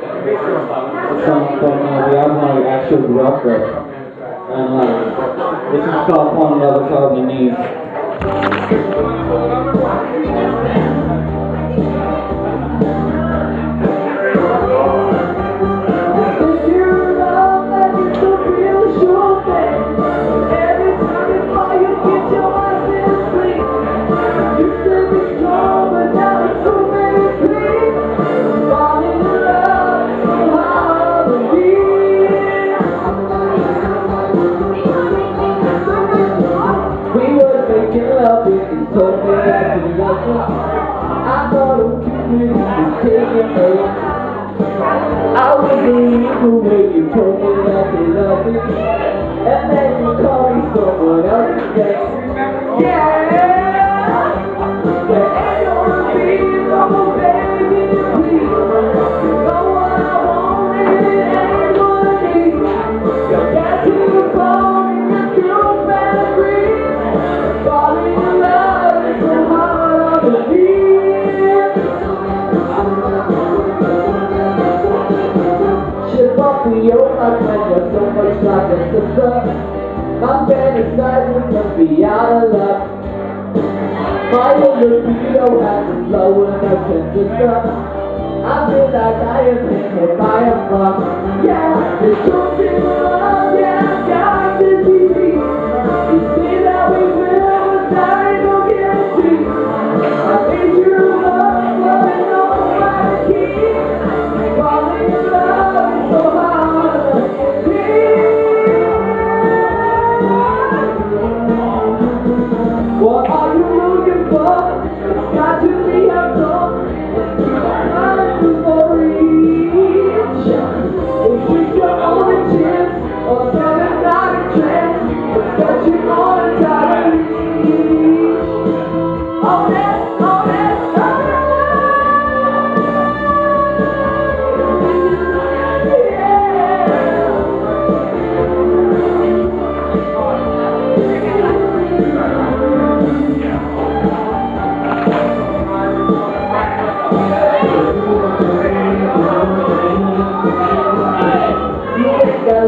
song from uh, the album I actually grew. And uh, this is called in Love with All Needs. Entonces, Yoke like when so much like a sister. I'm fantasizing must be out of luck. My libido has been blowing up since the sun. I feel like I am hit by a bus. Yeah, it's something love,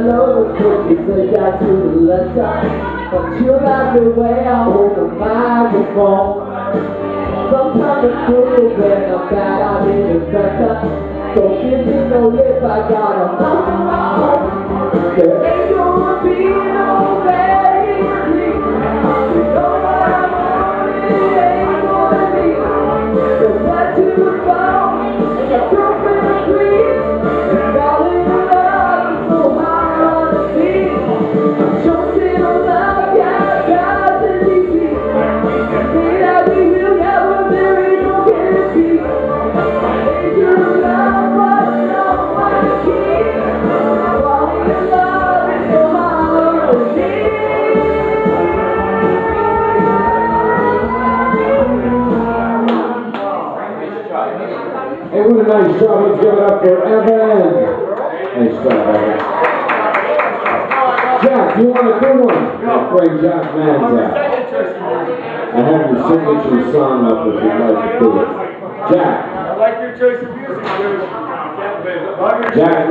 the cookies I got to the left side But you like the way I hold the microphone Sometimes it's good when I'm bad, I need it better. Don't give me no lip, I got a mouth There ain't gonna be Hey, what a nice job. Let's give it up for Evan. Nice job, Evan. Jack, you want a good one? My friend Jack Manzak. I have your signature song up if you'd like to do it. Jack. I like your choice of music, dude. Jack